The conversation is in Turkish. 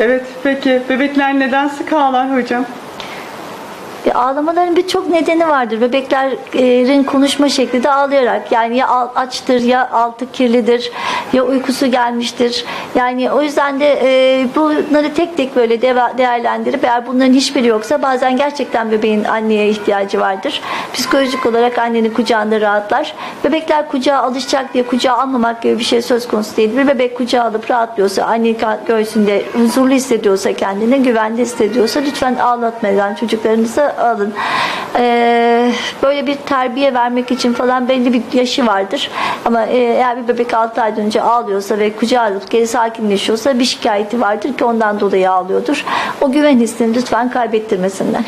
Evet peki bebekler neden sık ağlar hocam? Ağlamaların birçok nedeni vardır. Bebeklerin konuşma şekli de ağlayarak. Yani ya açtır, ya altı kirlidir, ya uykusu gelmiştir. Yani o yüzden de e, bunları tek tek böyle değerlendirip eğer bunların hiçbiri yoksa bazen gerçekten bebeğin anneye ihtiyacı vardır. Psikolojik olarak annenin kucağında rahatlar. Bebekler kucağa alışacak diye kucağa almamak gibi bir şey söz konusu değil. Bir bebek kucağa alıp rahatlıyorsa, anne göğsünde huzurlu hissediyorsa kendini, güvende hissediyorsa lütfen ağlatmadan çocuklarınızı alın. Ee, böyle bir terbiye vermek için falan belli bir yaşı vardır. Ama e, eğer bir bebek 6 aydan önce ağlıyorsa ve kucağa alıp geri sakinleşiyorsa bir şikayeti vardır ki ondan dolayı ağlıyordur. O güven hissini lütfen kaybettirmesinler.